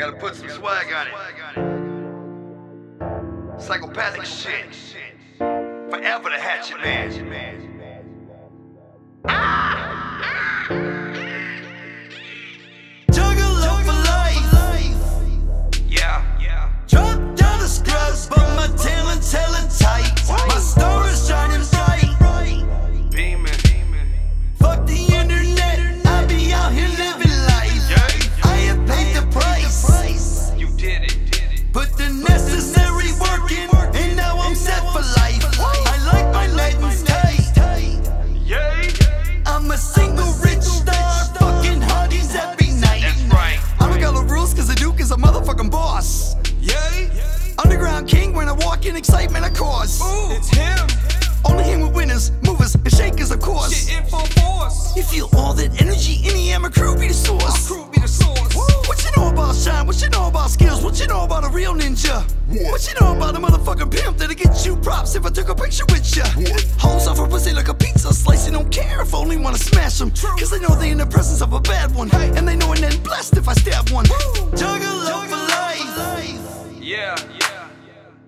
gotta put some swag on it. Psychopathic shit. Forever the hatchet man. I walk in, excitement I cause. Ooh, it's him. Only him with winners, movers, and shakers, of course. Shit in full force. You feel all that energy in the air, my crew be the source. Crew be the source. What you know about shine? What you know about skills? What you know about a real ninja? What what you know about a motherfucking pimp that'll get you props if I took a picture with ya? Holes off her pussy like a pizza slice, and don't care if I only wanna smash them. Cause they know they in the presence of a bad one. And they know it ain't blessed if I stab one. Juggalo for life. Yeah, yeah.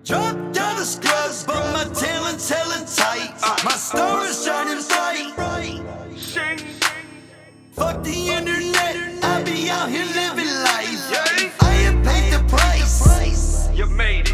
Drop down the scrubs, but my talent telling tight. My star is shining bright. Fuck the internet, I be out here living life. I have paid the price. You made it.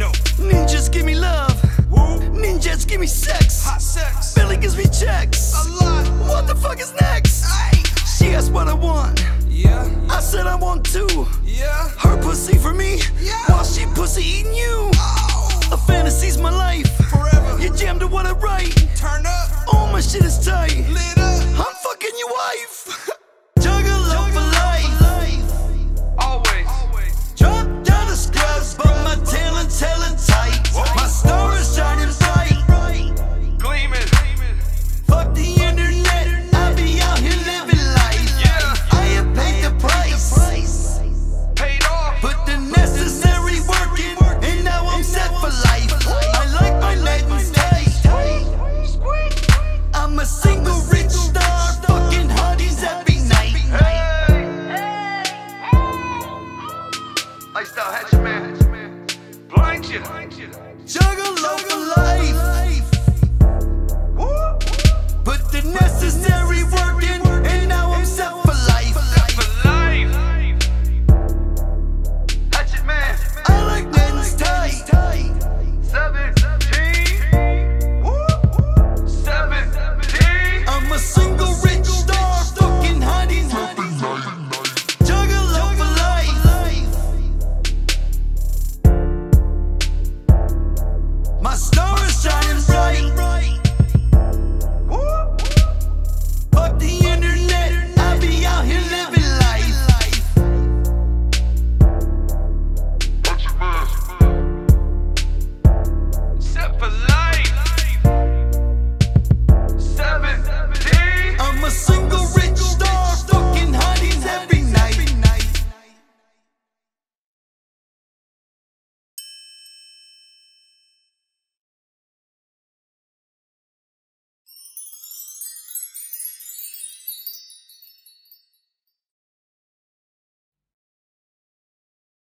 No. Ninjas give me love, Woo. ninjas give me sex. Hot sex. Billy gives me checks. A lot. What the fuck is next? She asked what I want. Yeah, I said I want two. yeah. Her pussy for me, Yeah. while she pussy eating you. Oh. A fantasy's my life. Forever. You jammed to what I write. Turn up. All my shit is tight. Juggalo